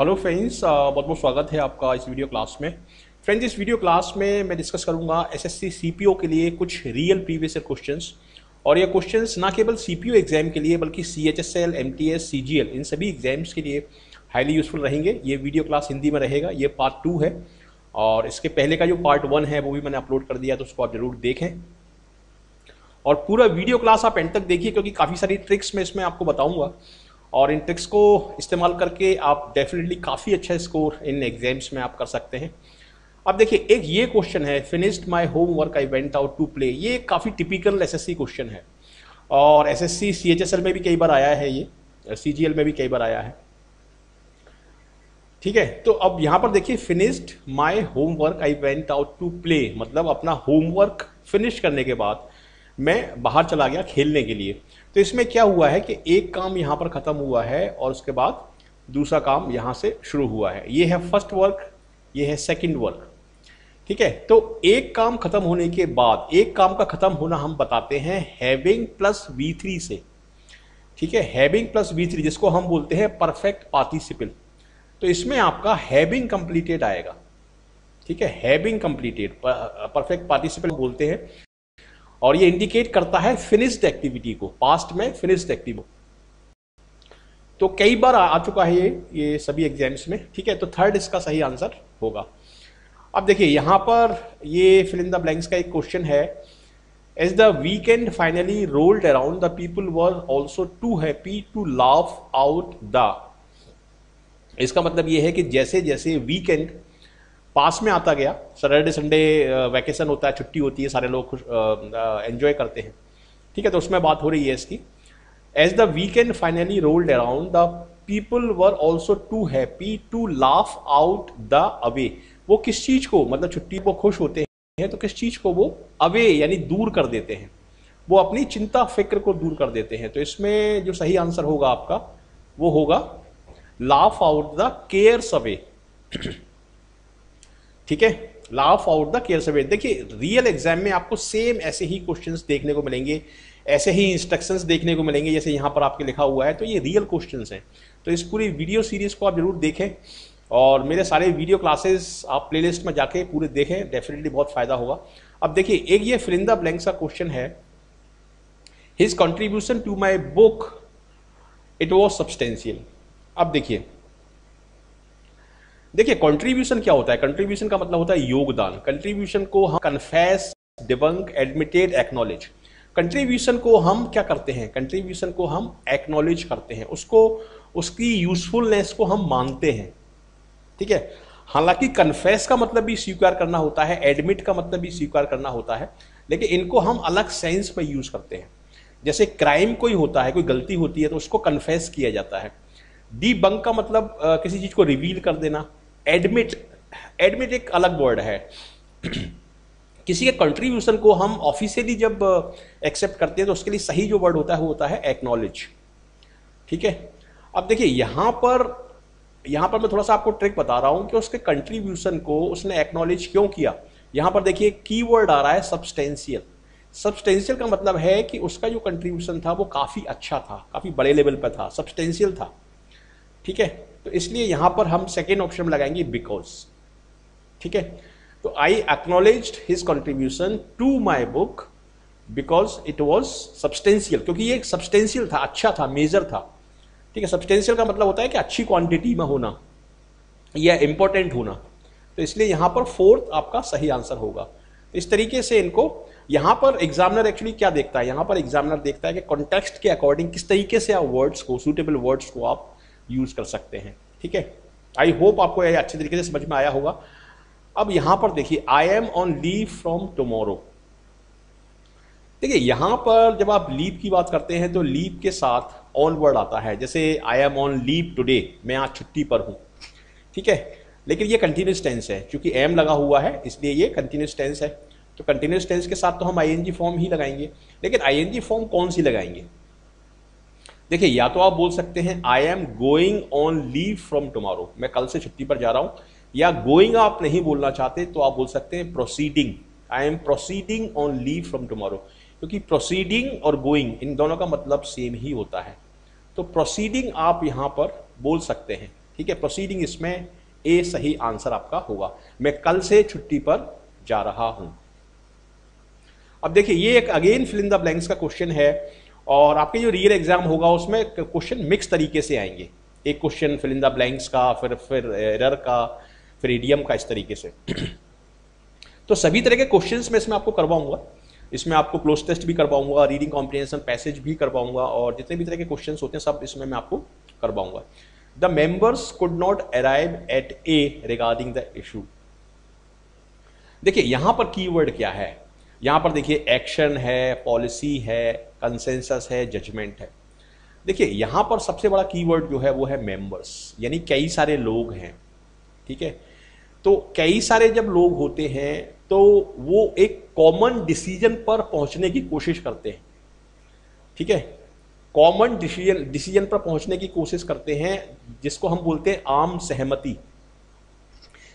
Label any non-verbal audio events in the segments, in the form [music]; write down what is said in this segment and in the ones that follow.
Hello friends बहुत बहुत स्वागत है आपका इस वीडियो क्लास में। फ्रेंड्स इस वीडियो क्लास में मैं डिस्कस करूँगा एसएससी सीपीओ के लिए कुछ रियल प्रीवियस ईयर क्वेश्चंस और ये क्वेश्चंस ना केवल सीपीओ एग्ज़ाम के लिए, बल्कि C H S L M T S C G L इन सभी एग्ज़ाम्स के लिए हाईली यूजफुल रहेंगे। ये वीडियो क्लास हिंदी में रहेगा, ये पार्ट टू है। और इसके पहले का जो पार्ट वन है, वो भी मैंने अपलोड कर दिया तो उसको आप ज़रूर देखें। और पूरा वीडियो क्लास आप एंड तक देखिए, क्योंकि काफ़ी सारी ट्रिक्स मैं इसमें आपको बताऊँगा। और इन ट्रिक्स को इस्तेमाल करके आप डेफिनेटली काफ़ी अच्छा स्कोर इन एग्ज़ाम्स में आप कर सकते हैं। अब देखिए, एक ये क्वेश्चन है finished my home work I went out to play ये काफ़ी टिपिकल एसएससी क्वेश्चन है। और एसएससी सीएचएसएल में भी कई बार आया है ये सीजीएल में भी कई बार आया है। ठीक है तो अब यहाँ पर देखिए finished my homework I went out to play मतलब अपना होमवर्क फिनिश करने के बाद मैं बाहर चला गया खेलने के लिए। तो इसमें क्या हुआ है कि एक काम यहाँ पर ख़त्म हुआ है और उसके बाद दूसरा काम यहाँ से शुरू हुआ है। ये है फ़र्स्ट वर्क, ये है सेकंड वर्क। ठीक है? तो एक काम खत्म होने के बाद, एक काम का खत्म होना हम बताते हैं हैविंग प्लस वी थ्री से। ठीक है? हैविंग प्लस वी थ्री, जिसको हम बोलते हैं परफेक्ट पार्टिसिपल। तो इसमें आपका हैविंग कंप्लीटेड आएगा। ठीक है? हैविंग कंप्लीटेड परफेक्ट पार्टिसिपल बोलते हैं। और ये इंडिकेट करता है फिनिश्ड एक्टिविटी को पास्ट में फिनिश्ड एक्टिव तो कई बार आ चुका है ये ये सभी एग्ज़ाम्स में, ठीक है? तो थर्ड इसका सही आंसर होगा। अब देखिए, यहाँ पर ये फिल इन द ब्लैंक्स का एक क्वेश्चन है। As the weekend finally rolled around the people were also too happy to laugh out the इसका मतलब ये है कि जैसे जैसे वीकेंड पास में आता गया। सैटरडे, संडे वैकेशन होता है, छुट्टी होती है, सारे लोग खुश एंजॉय करते हैं। ठीक है तो उसमें बात हो रही है इसकी। As the weekend finally rolled around the people were also too happy to laugh out the away वो किस चीज़ को मतलब छुट्टी को खुश होते हैं तो किस चीज़ को वो अवे यानी दूर कर देते हैं। वो अपनी चिंता, फ़िक्र को दूर कर देते हैं। तो इसमें जो सही आंसर होगा आपका, वो होगा laugh out the cares away ठीक है? Laugh out the care survey देखिए रियल एग्ज़ाम में आपको सेम ऐसे ही क्वेश्चन देखने को मिलेंगे, ऐसे ही इंस्ट्रक्शंस देखने को मिलेंगे, जैसे यहाँ पर आपके लिखा हुआ है तो ये रियल क्वेश्चंस हैं। तो इस पूरी वीडियो सीरीज़ को आप ज़रूर देखें और मेरे सारे वीडियो क्लासेस आप प्लेलिस्ट में जाके पूरे देखें डेफिनेटली बहुत फ़ायदा होगा। अब देखिए, एक ये फिलिंदा ब्लैंक्स का क्वेश्चन है। His contribution to my book it was substantial अब देखिए देखिए कंट्रीब्यूशन क्या होता है? कंट्रीब्यूशन का मतलब होता है योगदान। कंट्रीब्यूशन को हम confess debunk admitted acknowledge contribution को हम क्या करते हैं? कंट्रीब्यूशन को हम एक्नॉलेज करते हैं। उसको, उसकी यूजफुलनेस को हम मानते हैं। ठीक है? हालाँकि कन्फेस का मतलब भी स्वीकार करना होता है एडमिट का मतलब भी स्वीकार करना होता है, लेकिन इनको हम अलग सेंस में यूज़ करते हैं। जैसे क्राइम कोई होता है, कोई गलती होती है तो उसको कन्फेस किया जाता है। डी बंक का मतलब किसी चीज़ को रिवील कर देना। एडमिट एडमिट एक अलग वर्ड है। किसी के कंट्रीब्यूशन को हम ऑफिशियली जब एक्सेप्ट करते हैं तो उसके लिए सही जो वर्ड होता है, वो होता है एक्नॉलेज ठीक है? अब देखिए, यहाँ पर यहाँ पर मैं थोड़ा सा आपको ट्रिक बता रहा हूँ कि उसके कंट्रीब्यूशन को उसने एक्नॉलेज क्यों किया। यहाँ पर देखिए की वर्ड आ रहा है सब्सटेंशियल सब्सटेंशियल का मतलब है कि उसका जो कंट्रीब्यूशन था, वो काफ़ी अच्छा था, काफ़ी बड़े लेवल पर था सब्सटेंशियल था। ठीक है? तो इसलिए यहाँ पर हम सेकेंड ऑप्शन लगाएँगे बिकॉज़ ठीक है? तो I acknowledge his contribution to my book because it was substantial क्योंकि ये सब्सटेंशियल था अच्छा था मेजर था. ठीक है? सब्सटेंशियल का मतलब होता है कि अच्छी क्वांटिटी में होना या इंपॉर्टेंट होना. तो इसलिए यहाँ पर फोर्थ आपका सही आंसर होगा. तो इस तरीके से इनको यहाँ पर एग्जामिनर एक्चुअली क्या देखता है? यहाँ पर एग्जामिनर देखता है कि कॉन्टेक्स्ट के अकॉर्डिंग किस तरीके से आप वर्ड्स को सुटेबल वर्ड्स को आप यूज़ कर सकते हैं। ठीक है? आई होप आपको यह अच्छे तरीके से समझ में आया होगा। अब यहाँ पर देखिए I am on leave from tomorrow देखिए, यहाँ पर जब आप लीव की बात करते हैं तो लीव के साथ ऑन वर्ड आता है। जैसे I am on leave today मैं आज छुट्टी पर हूँ। ठीक है? लेकिन ये कंटिन्यूस टेंस है, क्योंकि एम लगा हुआ है, इसलिए ये कंटिन्यूस टेंस है। तो कंटिन्यूस टेंस के साथ तो हम आईएनजी फॉर्म ही लगाएँगे। लेकिन आईएनजी फॉर्म कौन सी लगाएँगे? देखिए, या तो आप बोल सकते हैं I am going on leave from tomorrow मैं कल से छुट्टी पर जा रहा हूँ। या गोइंग आप नहीं बोलना चाहते तो आप बोल सकते हैं proceeding I am proceeding on leave from tomorrow क्योंकि प्रोसीडिंग और गोइंग इन दोनों का मतलब सेम ही होता है। तो प्रोसीडिंग आप यहाँ पर बोल सकते हैं। ठीक है प्रोसीडिंग इसमें ए सही आंसर आपका होगा। मैं कल से छुट्टी पर जा रहा हूँ। अब देखिए, ये एक again fill in the blanks का क्वेश्चन है। और आपके जो रियल एग्ज़ाम होगा, उसमें क्वेश्चन मिक्स तरीके से आएँगे। एक question fill in the blanks का, फिर फिर एरर का, फिर ईडियम का इस तरीके से। [clears throat] तो सभी तरह के क्वेश्चंस में इसमें आपको करवाऊँगा। इसमें आपको क्लोज टेस्ट भी करवाऊँगा रीडिंग कॉम्प्रिहेंशन पैसेज भी करवाऊँगा, और जितने भी तरह के क्वेश्चन होते हैं, सब इसमें मैं आपको करवाऊँगा। The members could not arrive at a regarding the issue देखिए, यहाँ पर कीवर्ड क्या है? यहाँ पर देखिए एक्शन है पॉलिसी है कंसेंसस है जजमेंट है। देखिए, यहाँ पर सबसे बड़ा कीवर्ड जो है वो है मेंबर्स यानी कई सारे लोग हैं, ठीक है? तो कई सारे जब लोग होते हैं तो वो एक कॉमन डिसीज़न पर पहुँचने की कोशिश करते हैं, ठीक है? कॉमन डिसीज़न डिसीज़न पर पहुँचने की कोशिश करते हैं, जिसको हम बोलते हैं आम सहमति।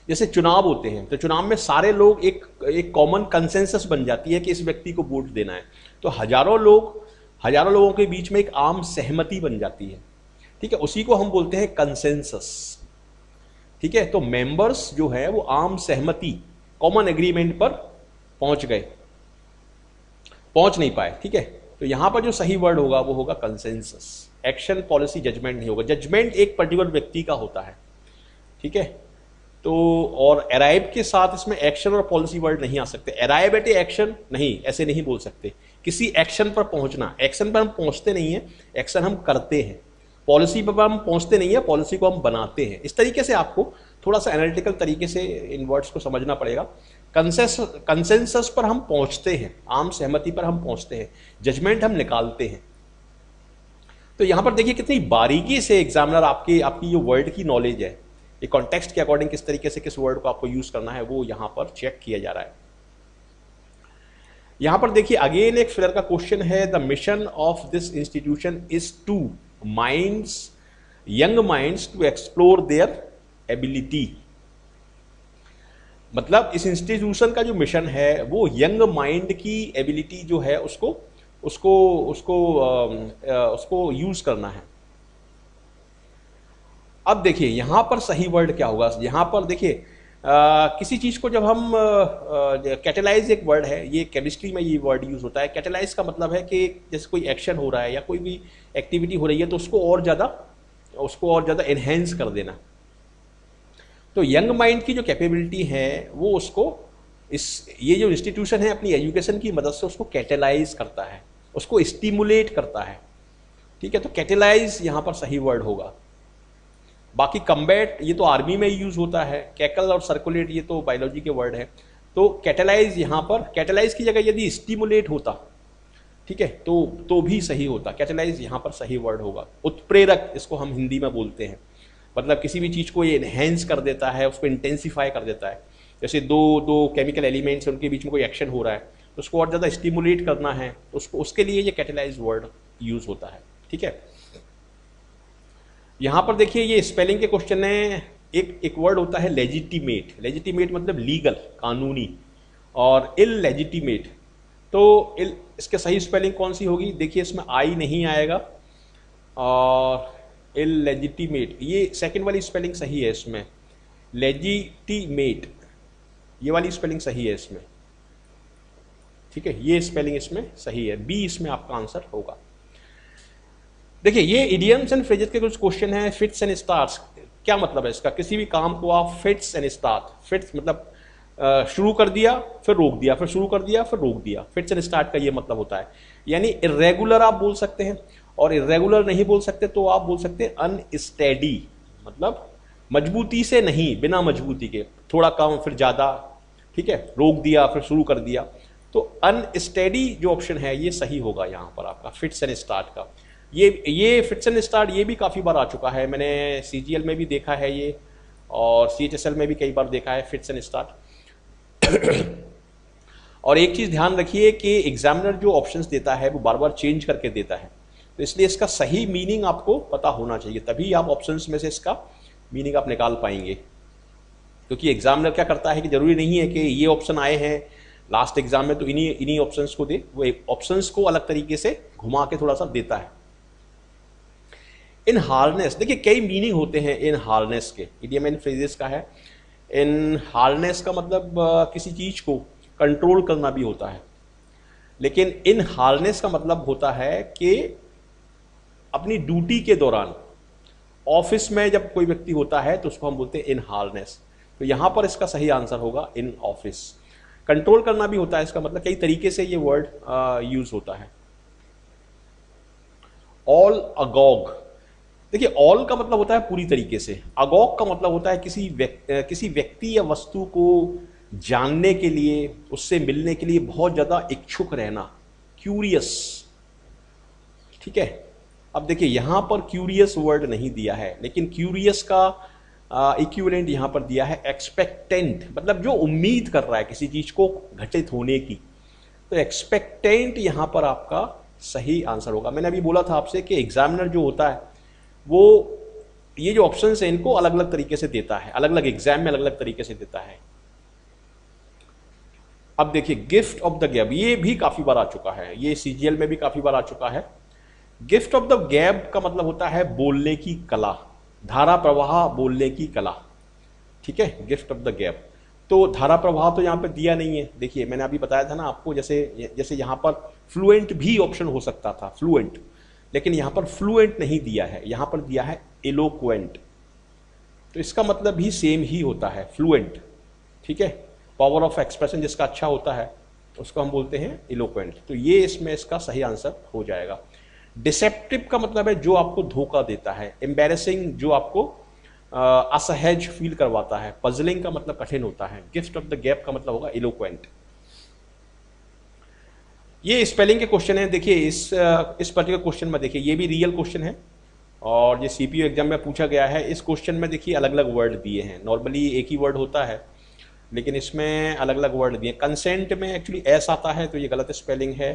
जैसे चुनाव होते हैं तो चुनाव में सारे लोग एक एक कॉमन कंसेंसस बन जाती है कि इस व्यक्ति को वोट देना है। तो हज़ारों लोग, हज़ारों लोगों के बीच में एक आम सहमति बन जाती है। ठीक है, उसी को हम बोलते हैं कंसेंसस ठीक है तो मेंबर्स जो है, वो आम सहमति कॉमन एग्रीमेंट पर पहुँच गए। पहुँच नहीं पाए, ठीक है? तो यहाँ पर जो सही वर्ड होगा, वो होगा कंसेंसस एक्शन पॉलिसी जजमेंट नहीं होगा। जजमेंट एक पर्टिकुलर व्यक्ति का होता है। ठीक है? तो और अराइव के साथ इसमें एक्शन और पॉलिसी वर्ड नहीं आ सकते। अराइव एट एक्शन नहीं, ऐसे नहीं बोल सकते। किसी एक्शन पर पहुँचना एक्शन पर हम पहुँचते नहीं है एक्शन हम करते हैं। पॉलिसी पर हम पहुँचते नहीं है पॉलिसी को हम बनाते हैं। इस तरीके से आपको थोड़ा सा एनालिटिकल तरीके से इन वर्ड्स को समझना पड़ेगा। कंसेंस कंसेंसस पर हम पहुँचते हैं, आम सहमति पर हम पहुँचते हैं जजमेंट हम निकालते हैं। तो यहाँ पर देखिए कितनी बारीकी से एग्जामिनर आपकी आपकी जो वर्ड की नॉलेज है। ये कॉन्टेक्स्ट के अकॉर्डिंग किस तरीके से किस वर्ड को आपको यूज़ करना है, वो यहाँ पर चेक किया जा रहा है। यहाँ पर देखिए अगेन एक फिलर का क्वेश्चन है the mission of this institution is to minds young minds to explore their ability मतलब इस इंस्टीट्यूशन का जो मिशन है, वो यंग माइंड की एबिलिटी जो है, उसको उसको उसको उसको यूज़ करना है। अब देखिए, यहाँ पर सही वर्ड क्या होगा? यहाँ पर देखिए किसी चीज़ को जब हम कैटेलाइज एक वर्ड है, ये केमिस्ट्री में ये वर्ड यूज़ होता है। कैटेलाइज का मतलब है कि जैसे कोई एक्शन हो रहा है या कोई भी एक्टिविटी हो रही है तो उसको और ज़्यादा, उसको और ज़्यादा इन्हेंस कर देना। तो यंग माइंड की जो कैपेबिलिटी है, वो उसको इस, ये जो इंस्टीट्यूशन है अपनी एजुकेशन की मदद से उसको कैटेलाइज करता है, उसको स्टिमुलेट करता है। ठीक है तो कैटेलाइज यहाँ पर सही वर्ड होगा। बाकी कम्बैट ये तो आर्मी में यूज़ होता है कैकल और सर्कुलेट ये तो बायोलॉजी के वर्ड है। तो कैटेलाइज यहाँ पर कैटेलाइज की जगह यदि स्टिमुलेट होता, ठीक है तो तो भी सही होता। कैटेलाइज यहाँ पर सही वर्ड होगा। उत्प्रेरक, इसको हम हिंदी में बोलते हैं। मतलब किसी भी चीज़ को ये इन्हेंस कर देता है, उसको इंटेंसीफाई कर देता है। जैसे दो दो केमिकल एलिमेंट्स उनके बीच में कोई एक्शन हो रहा है तो उसको और ज़्यादा स्टिमुलेट करना है तो उसको, उसके लिए ये कैटेलाइज वर्ड यूज़ होता है, ठीक है? यहाँ पर देखिए ये स्पेलिंग के क्वेश्चन है। एक एक वर्ड होता है लेजिटिमेट लेजिटिमेट मतलब लीगल कानूनी और इल लेजिटिमेट तो इल, इसके सही स्पेलिंग कौन सी होगी? देखिए इसमें आई नहीं आएगा और इल लेजिटिमेट ये सेकंड वाली स्पेलिंग सही है इसमें। लेजिटिमेट ये वाली स्पेलिंग सही है इसमें। ठीक है, ये स्पेलिंग इसमें सही है। बी इसमें आपका आंसर होगा। देखिए, ये इडियम्स एंड फ्रेजेस के कुछ क्वेश्चन है फिट्स एंड स्टार्ट क्या मतलब है इसका? किसी भी काम को आप फिट्स एंड स्टार्ट फिट्स मतलब शुरू कर दिया, फिर रोक दिया, फिर शुरू कर दिया, फिर रोक दिया। फिट्स एंड स्टार्ट का ये मतलब होता है। यानी इरेगुलर आप बोल सकते हैं, और इरेगुलर नहीं बोल सकते तो आप बोल सकते हैं अनस्टेडी मतलब मजबूती से नहीं, बिना मजबूती के। थोड़ा कम फिर ज़्यादा, ठीक है, रोक दिया, फिर शुरू कर दिया। तो अनस्टेडी जो ऑप्शन है, ये सही होगा यहाँ पर आपका फिट्स एंड स्टार्ट का। ये ये फिट्स एंड स्टार्ट ये भी काफ़ी बार आ चुका है। मैंने सीजीएल में भी देखा है ये और सी में भी कई बार देखा है फिट्स एंड स्टार्ट और एक चीज़ ध्यान रखिए कि एग्जामिनर जो ऑप्शंस देता है, वो बार बार चेंज करके देता है। तो इसलिए इसका सही मीनिंग आपको पता होना चाहिए, तभी आप ऑप्शंस में से इसका मीनिंग आप निकाल पाएँगे। क्योंकि एग्जामिनर क्या करता है कि ज़रूरी नहीं है कि ये ऑप्शन आए हैं लास्ट एग्ज़ाम में तो इन्हीं इन्हीं ऑप्शंस को दे, वो ऑप्शंस को अलग तरीके से घुमा के थोड़ा सा देता है। इन हार्नेस देखिए, कई मीनिंग होते हैं इन हार्नेस के। इडियम इन फ्रेजेस का है। इन हार्नेस का मतलब किसी चीज़ को कंट्रोल करना भी होता है। लेकिन इन हार्नेस का मतलब होता है कि अपनी ड्यूटी के दौरान ऑफ़िस में जब कोई व्यक्ति होता है तो उसको हम बोलते हैं इन हार्नेस तो यहाँ पर इसका सही आंसर होगा इन ऑफ़िस कंट्रोल करना भी होता है इसका मतलब कई तरीके से ये वर्ड यूज़ होता है। ऑल अगॉग देखिए ऑल का मतलब होता है पूरी तरीके से। अगॉग का मतलब होता है किसी व्यक्ति किसी व्यक्ति या वस्तु को जानने के लिए, उससे मिलने के लिए बहुत ज़्यादा इच्छुक रहना। क्यूरियस ठीक है? अब देखिए, यहाँ पर क्यूरियस वर्ड नहीं दिया है, लेकिन क्यूरियस का इक्विवेलेंट यहाँ पर दिया है एक्सपेक्टेंट मतलब जो उम्मीद कर रहा है किसी चीज़ को घटित होने की। तो एक्सपेक्टेंट यहाँ पर आपका सही आंसर होगा। मैंने अभी बोला था आपसे कि एग्जामिनर जो होता है वो, ये जो ऑप्शन है, इनको अलग अलग तरीके से देता है। अलग अलग एग्ज़ाम में अलग अलग तरीके से देता है। अब देखिए गिफ्ट ऑफ़ द गैप ये भी काफ़ी बार आ चुका है। ये सीजीएल में भी काफ़ी बार आ चुका है। गिफ्ट ऑफ़ द गैप का मतलब होता है बोलने की कला। धारा प्रवाह बोलने की कला। ठीक है? गिफ्ट ऑफ़ द गैप तो धारा प्रवाह तो यहाँ पर दिया नहीं है। देखिए, मैंने अभी बताया था ना आपको, जैसे जैसे यहाँ पर फ्लुएंट भी ऑप्शन हो सकता था। फ्लुएंट लेकिन यहाँ पर फ्लुएंट नहीं दिया है, यहाँ पर दिया है एलोक्वेंट तो इसका मतलब भी सेम ही होता है फ्लुएंट ठीक है? पावर ऑफ़ एक्सप्रेशन जिसका अच्छा होता है, उसको हम बोलते हैं इलोक्वेंट तो ये इसमें इसका सही आंसर हो जाएगा। डिसेप्टिव का मतलब है जो आपको धोखा देता है एम्बेरसिंग जो आपको असहज फील करवाता है। पजलिंग का मतलब कठिन होता है। गिफ्ट ऑफ़ द गैप का मतलब होगा इलोक्वेंट ये स्पेलिंग के क्वेश्चन है। देखिए इस इस पर्टिकुलर क्वेश्चन में देखिए ये भी रियल क्वेश्चन है। और ये सीपीयू एग्ज़ाम में पूछा गया है। इस क्वेश्चन में देखिए अलग अलग वर्ड दिए हैं। नॉर्मली एक ही वर्ड होता है लेकिन इसमें अलग अलग वर्ड दिए कंसेंट में एक्चुअली एस आता है तो ये गलत स्पेलिंग है।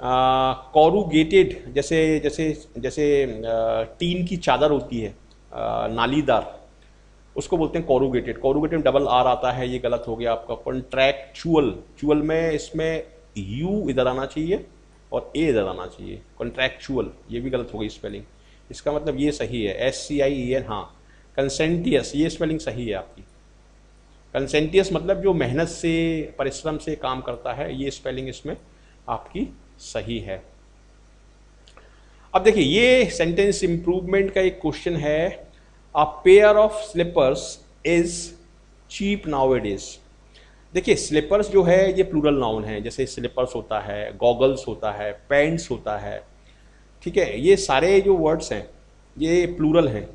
कॉरूगेटेड जैसे जैसे जैसे टीन की चादर होती है आ, नालीदार उसको बोलते हैं कॉरूगेटेड कॉरूगेटेड डबल आर आता है ये गलत हो गया आपका। कॉन्ट्रैक्चुअल चुअल में इसमें यू इधर आना चाहिए और ए इधर आना चाहिए। कॉन्ट्रैक्चुअल ये भी गलत हो गई स्पेलिंग इसका मतलब ये सही है। एस सी आई ई एन हाँ। कंसेंटियस ये स्पेलिंग सही है आपकी। कंसेंटियस मतलब जो मेहनत से, परिश्रम से काम करता है, ये स्पेलिंग इसमें आपकी सही है। अब देखिए, ये सेंटेंस इंप्रूवमेंट का एक क्वेश्चन है। A pair of slippers is cheap now it is देखिए स्लीपर्स जो है, ये प्लूरल नाउन है। जैसे स्लीपर्स होता है गॉगल्स होता है पैंट्स होता है, ठीक है? ये सारे जो वर्ड्स हैं, ये प्लूरल हैं।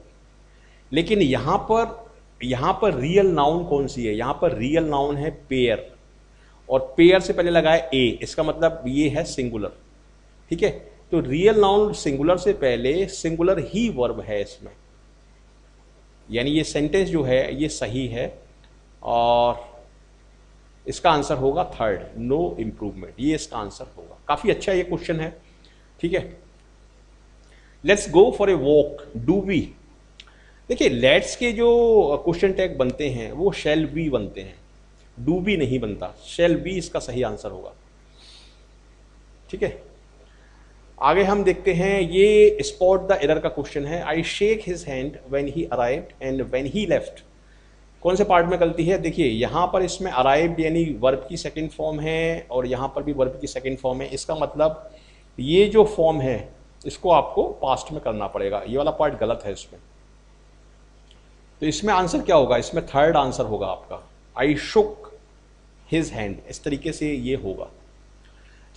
लेकिन यहाँ पर यहाँ पर रियल नाउन कौन सी है? यहाँ पर रियल नाउन है पेयर और पेयर से पहले लगा है ए इसका मतलब ये है सिंगुलर ठीक है? तो रियल नाउन सिंगुलर से पहले सिंगुलर ही वर्ब है इसमें। यानी ये सेंटेंस जो है, ये सही है। और इसका आंसर होगा थर्ड, नो इंप्रूवमेंट ये इसका आंसर होगा। काफ़ी अच्छा ये क्वेश्चन है, ठीक है? Let's go for a walk do we देखिए लेट्स के जो क्वेश्चन टैग बनते हैं, वो शेल वी बनते हैं। डू बी नहीं बनता। शेल बी इसका सही आंसर होगा। ठीक है? आगे हम देखते हैं, ये स्पॉट द एरर का क्वेश्चन है। I shake his hand when he arrived and when he left कौन से पार्ट में गलती है? देखिए, यहाँ पर इसमें अराइव यानी वर्ब की सेकंड फॉर्म है और यहाँ पर भी वर्ब की सेकंड फॉर्म है। इसका मतलब ये जो फॉर्म है, इसको आपको पास्ट में करना पड़ेगा। ये वाला पार्ट गलत है इसमें। तो इसमें आंसर क्या होगा? इसमें थर्ड आंसर होगा आपका। आई शुक हिज हैंड इस तरीके से ये होगा।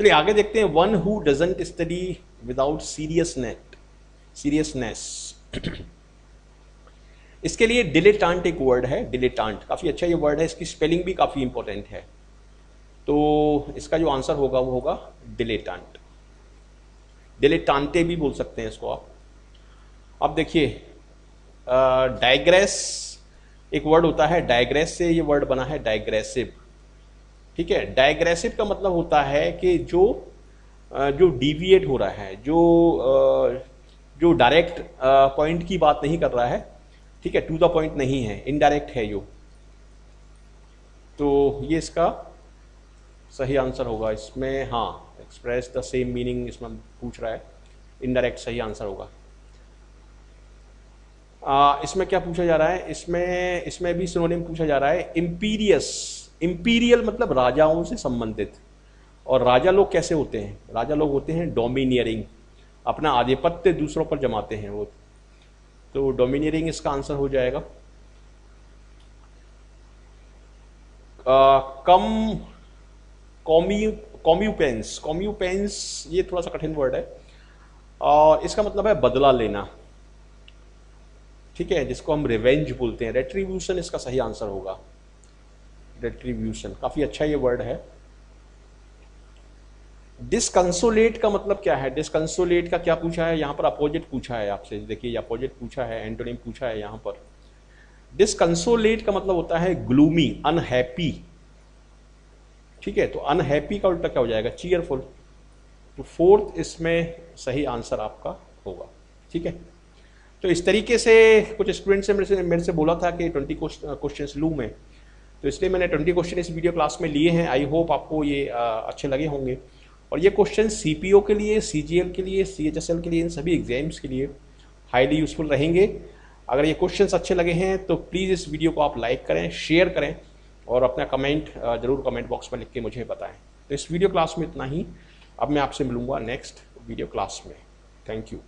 चलिए, आगे देखते हैं। One who doesn't study without seriousness seriousness इसके लिए डिलेटांट एक वर्ड है डिलेटांट काफ़ी अच्छा ये वर्ड है, इसकी स्पेलिंग भी काफ़ी इंपॉर्टेंट है। तो इसका जो आंसर होगा, वो होगा डिलेटांट डिलेटांटे भी बोल सकते हैं इसको आप। अब देखिए डायग्रेस एक वर्ड होता है डायग्रेस से ये वर्ड बना है डायग्रेसिव ठीक है? डायग्रेसिव का मतलब होता है कि जो जो डिविएट हो रहा है, जो जो डायरेक्ट पॉइंट की बात नहीं कर रहा है ठीक है टू द पॉइंट नहीं है इनडायरेक्ट है जो तो ये इसका सही आंसर होगा। इसमें हाँ एक्सप्रेस द सेम मीनिंग इसमें पूछ रहा है। इनडायरेक्ट सही आंसर होगा। आ, इसमें क्या पूछा जा रहा है? इसमें इसमें भी सिनोनिम पूछा जा रहा है इम्पीरियस इम्पीरियल मतलब राजाओं से संबंधित। और राजा लोग कैसे होते हैं? राजा लोग होते हैं डोमिनियरिंग अपना आधिपत्य दूसरों पर जमाते हैं वो। तो डोमिनियरिंग इसका आंसर हो जाएगा। आ, कम कॉम्यू कॉम्यूपेंस कॉम्यूपेंस ये थोड़ा सा कठिन वर्ड है। और इसका मतलब है बदला लेना। ठीक है जिसको हम रिवेंज बोलते हैं। रेट्रीब्यूशन इसका सही आंसर होगा। रेट्रीब्यूशन काफ़ी अच्छा ये वर्ड है। डिसकंसोलेट का मतलब क्या है? डिसकंसोलेट का क्या पूछा है? यहाँ पर अपोजिट पूछा है आपसे। देखिए अपोजिट पूछा है एंटोनिम पूछा है यहाँ पर। डिसकंसोलेट का मतलब होता है ग्लूमी अनहैप्पी ठीक है तो अनहैप्पी का उल्टा क्या हो जाएगा? चीयरफुल तो फोर्थ इसमें सही आंसर आपका होगा। ठीक है? तो इस तरीके से कुछ स्टूडेंट से मेरे से मेरे से बोला था कि ट्वेंटी क्वेश्चन लूँ मैं। तो इसलिए मैंने ट्वेंटी क्वेश्चन इस वीडियो क्लास में लिए हैं। आई होप आपको ये आ, अच्छे लगे होंगे। और ये क्वेश्चन CPO के लिए सीजीएल के लिए सी के लिए, इन सभी एग्ज़ाम्स के लिए हाईली यूजफुल रहेंगे। अगर ये क्वेश्चंस अच्छे लगे हैं तो प्लीज़ इस वीडियो को आप लाइक करें शेयर करें और अपना कमेंट ज़रूर कमेंट बॉक्स में लिख के मुझे बताएँ। तो इस वीडियो क्लास में इतना ही। अब मैं आपसे मिलूँगा नेक्स्ट वीडियो क्लास में। Thank you